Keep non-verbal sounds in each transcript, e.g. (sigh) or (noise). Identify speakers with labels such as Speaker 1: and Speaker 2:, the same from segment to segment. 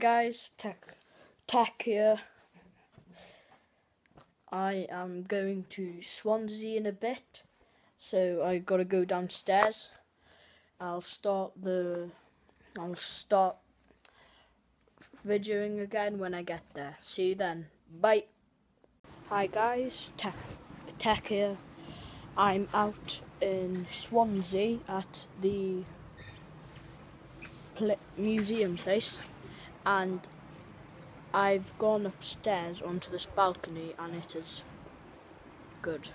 Speaker 1: guys, Tech, Tech here. I am going to Swansea in a bit, so I gotta go downstairs. I'll start the, I'll start videoing again when I get there. See you then. Bye. Hi guys, Tech, Tech here. I'm out in Swansea at the museum place and I've gone upstairs onto this balcony and it is good.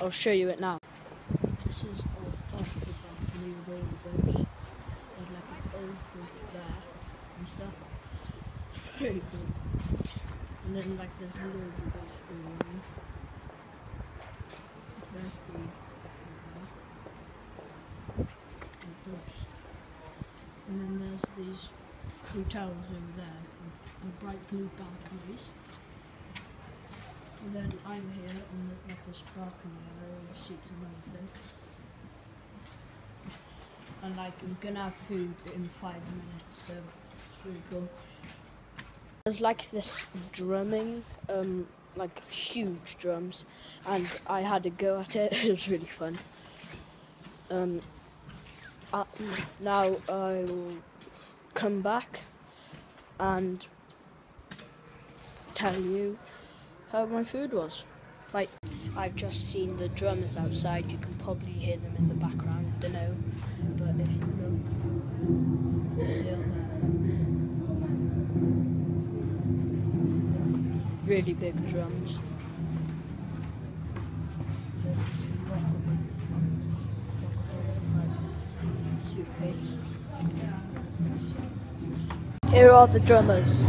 Speaker 1: I'll show you it now. This is off the balcony with all the boats. There's like an old boat there and stuff. It's really cool. And then like there's loads of boats all around. There's the the boats. And then there's these hotels over there with the bright blue balconies. And then I'm here on the, like this balcony where all the seats and everything. And like I'm gonna have food in five minutes, so it's really cool. There's like this drumming, um, like huge drums, and I had a go at it. (laughs) it was really fun. Um, uh, now I will come back and tell you how my food was. Right, I've just seen the drummers outside. You can probably hear them in the background. Don't know, but if you look. Really big drums. Suitcase. Here are the drummers.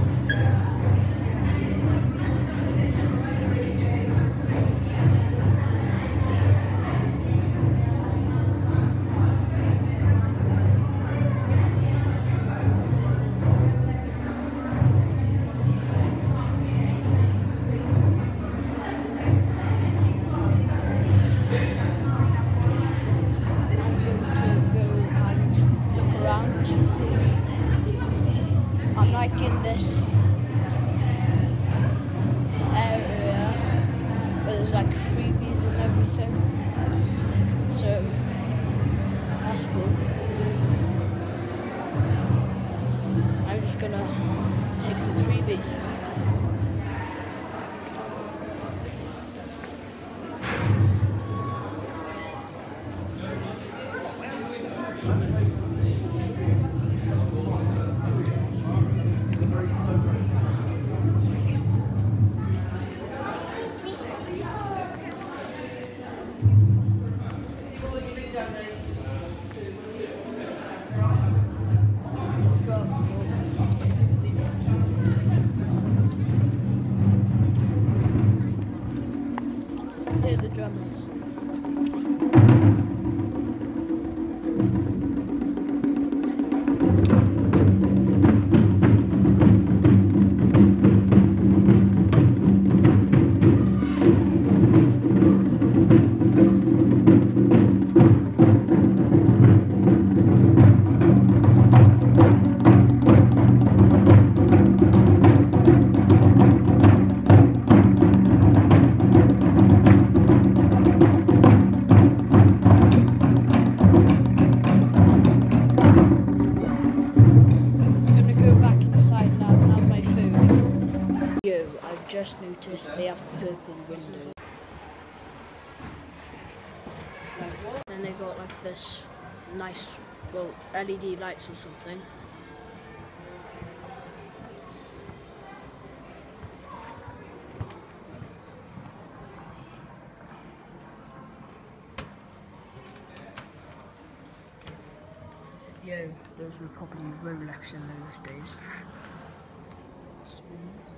Speaker 1: Have purple windows. Then they got like this nice, well, LED lights or something. Yo, those were probably Rolex in those days. Spoons.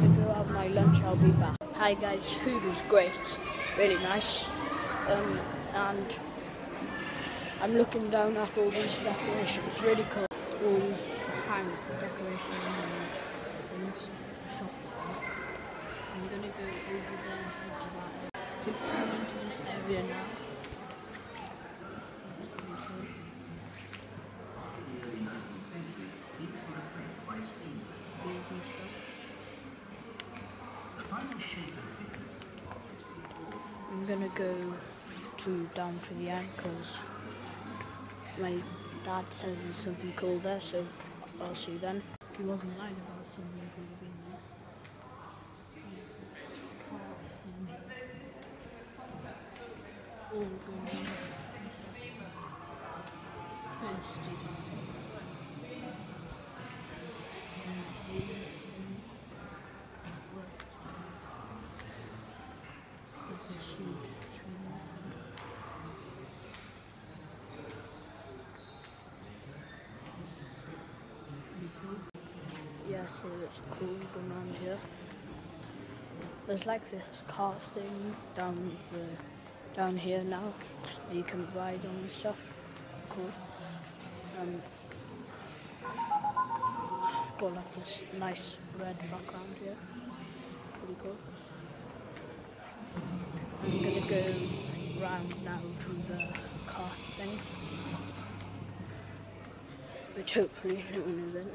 Speaker 1: Gonna go have my lunch. I'll be back. Hi guys, food was great, really nice, um, and I'm looking down at all these decorations, really cool. All these of decorations and things, shops. I'm gonna go over there into that. I'm into this area now. Cool. And stuff. I'm gonna go to down to the end because my dad says there's something cool there, so I'll see you then. He wasn't lying about something cool being there. All going on. stupid. And wheels and work. There's a huge tree there. Pretty cool. So it's cool going on here. There's like this car thing down the down here now you can ride on and stuff. Cool. Um, got like this nice red background here. Pretty cool. I'm gonna go round now to the car thing. Which hopefully no one is in.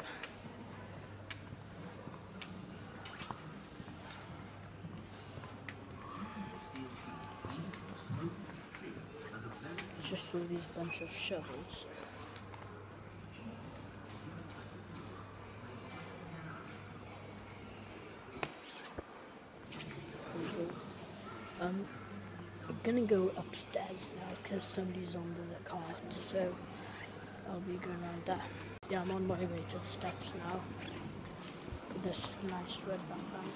Speaker 1: Just all these bunch of shovels. Um, I'm gonna go upstairs now because somebody's on the cart, so I'll be going around that. Yeah, I'm on my way to the steps now. This nice red background.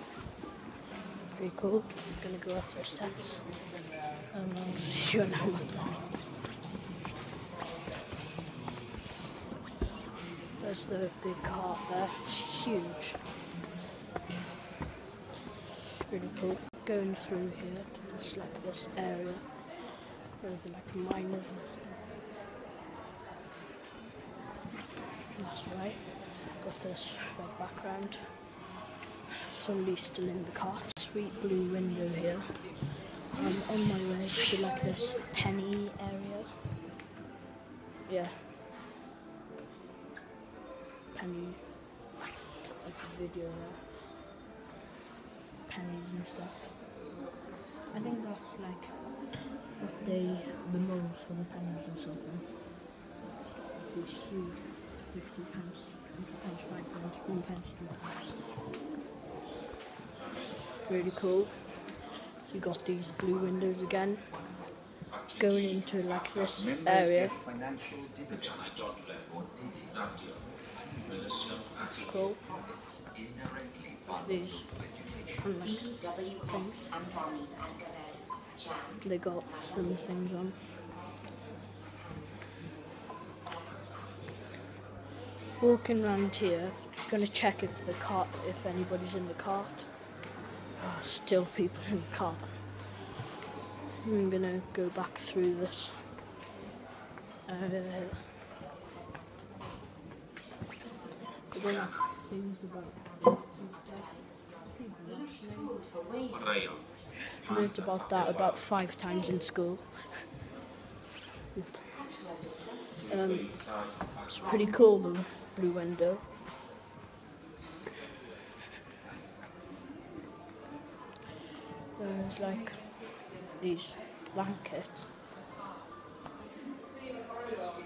Speaker 1: Pretty cool. I'm gonna go up the steps. And I'll (laughs) see you I'm up There's the big cart there. It's huge. Really cool. Going through here to this like this area. There's like miners and stuff. That's right. Got this red background. Somebody's still in the cart. Sweet blue window here. I'm on my way to like this penny area. Yeah. Penny. Like video. Pennies and stuff. I think that's like what they, the molds for the pennies or something. These huge 50 pence, 20 pence, 5 pence, 1 pence, 2 pence. Really cool. You got these blue windows again. Going into like this area. Cool. These and like
Speaker 2: CWS Amdani Alcavel Jam.
Speaker 1: they got some things on. Walking around here, gonna check if the cart, if anybody's in the cart. Oh, still people in the cart. I'm gonna go back through this. Uh, I don't know, things about this and stuff. I think that's name. Learnt about that about five times in school. Um, it's pretty cool, the blue window. There's like these blankets,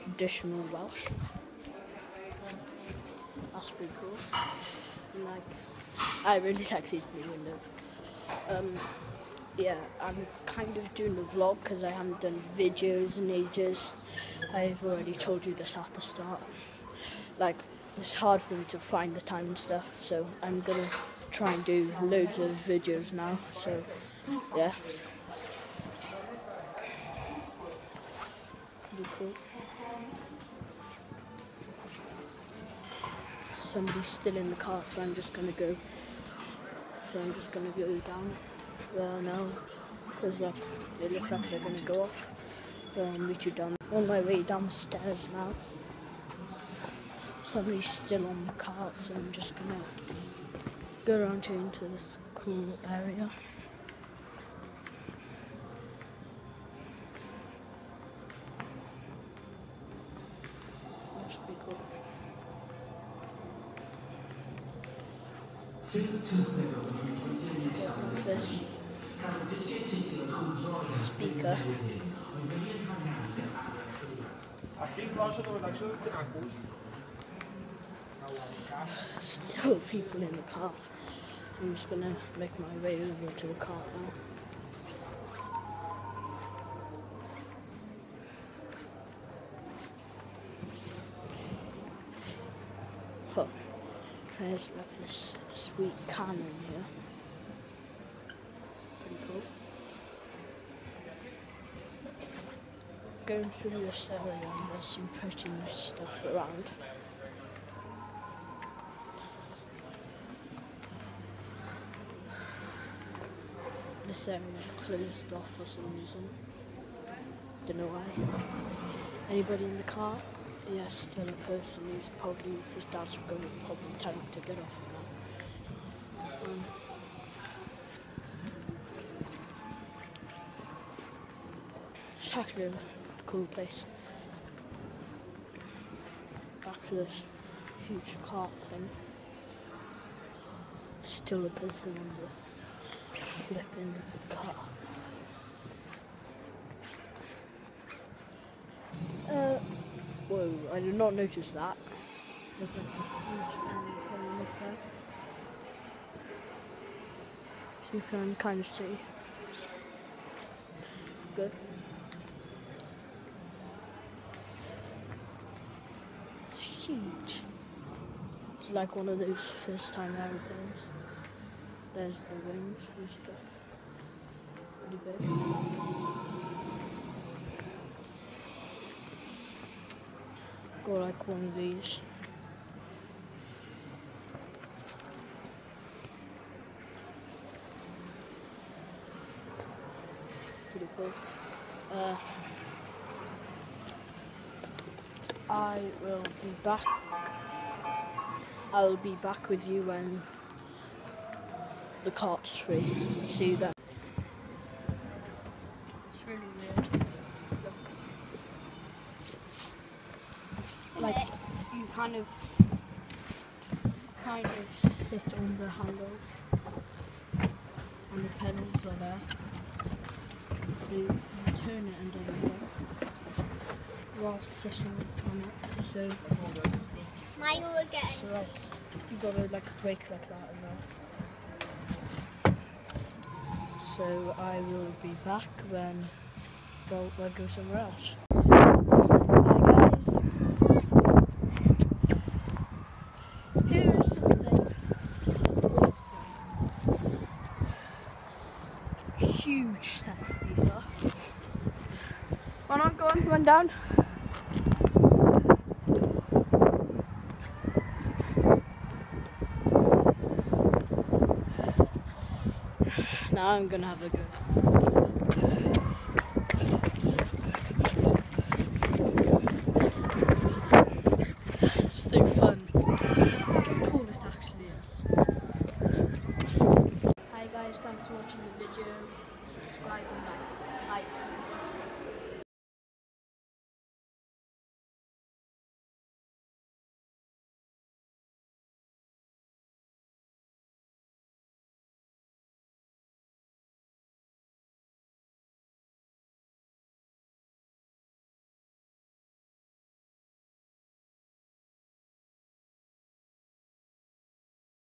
Speaker 1: traditional Welsh. That's pretty cool. And, like, I really like these blue windows. Um, yeah, I'm kind of doing a vlog because I haven't done videos in ages. I've already told you this at the start. Like, it's hard for me to find the time and stuff, so I'm gonna try and do loads of videos now. So, yeah. Cool. Somebody's still in the car, so I'm just gonna go. So I'm just gonna go down there now, because it looks like they're gonna go off. So I'm reaching down on my way downstairs now. somebody's still on the cart, so I'm just gonna go around here into this cool area. Must be cool. Speaker. Still people in the car. I'm just gonna make my way over to the car now. Huh. There's like this sweet cannon here. Pretty cool. Going through this area and there's some pretty nice stuff around. This area is closed off for some reason. Don't know why. Anybody in the car? Yes, still a person. He's probably his dad's going to probably tell him to get off now. Um, it's actually a cool place. Back to this huge car thing. Still a person in the flipping car. Whoa, I did not notice that. There's like a huge um, up there. So you can kind of see. Good. It's huge. It's like one of those first time aeroplanes. There's the wings and stuff. Pretty big. Got like one of these. Cool. Uh, I will be back. I'll be back with you when the cart's free. See you then. It's really weird. Look. Like you kind of kind of sit on the handles and the pedals are there. So you turn it and everything while sitting on it. So
Speaker 3: Mine again.
Speaker 1: so like you gotta like break like that as well. So I will be back when well I go somewhere else. Hi guys. Here is something awesome. Huge steps these are. One on, go on, one down. Now I'm gonna have a go. It's so fun. Look how cool it actually is. Hi guys, thanks for watching the video. Subscribe and like. Bye.